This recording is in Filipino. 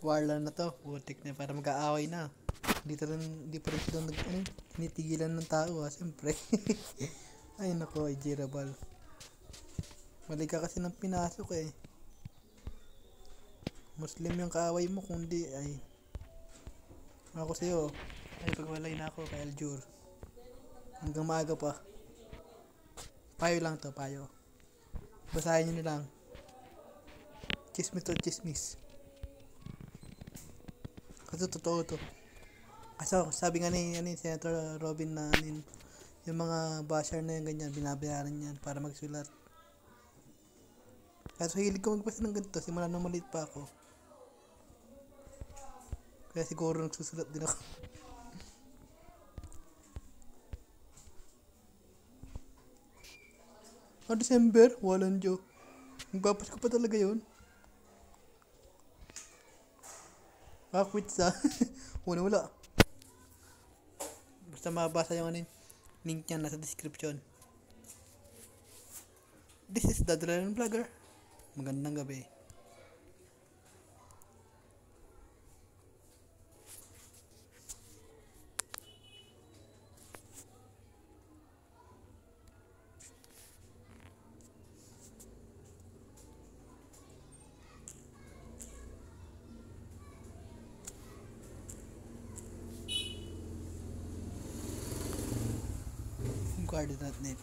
Warlan na to. Putik na para mag-aaway na. Hindi, ta rin, hindi pa rin sila nag, ano, tinitigilan ng tao ha, siyempre. Ay nako, ay Jirabal. Mali ka kasi nang pinasok eh. Muslim yung kaaway mo, kundi ay... Ako sa'yo, ay pagwalay na ako kay Aljur. Hanggang maaga pa. Payo lang to, payo. Basahin nyo na lang. Chismis to chismis. Kasi totoo to. Kaso, sabi nga ni, ano, Senator Robin na anin, yung mga basher na yung ganyan, binabayaran yan para magsulat. Kaso hilig ko magbasa ng ganito, simula nung maliit pa ako. Kaya siguro nagsusulat din ako. Ah, December? Walang joke. Magpapasko pa talaga yun. Ah. Wala wala. Basta mabasa yung ano. Link niya nasa description. This is the Adrenaline Vlogger. Magandang gabi. काट देता अपने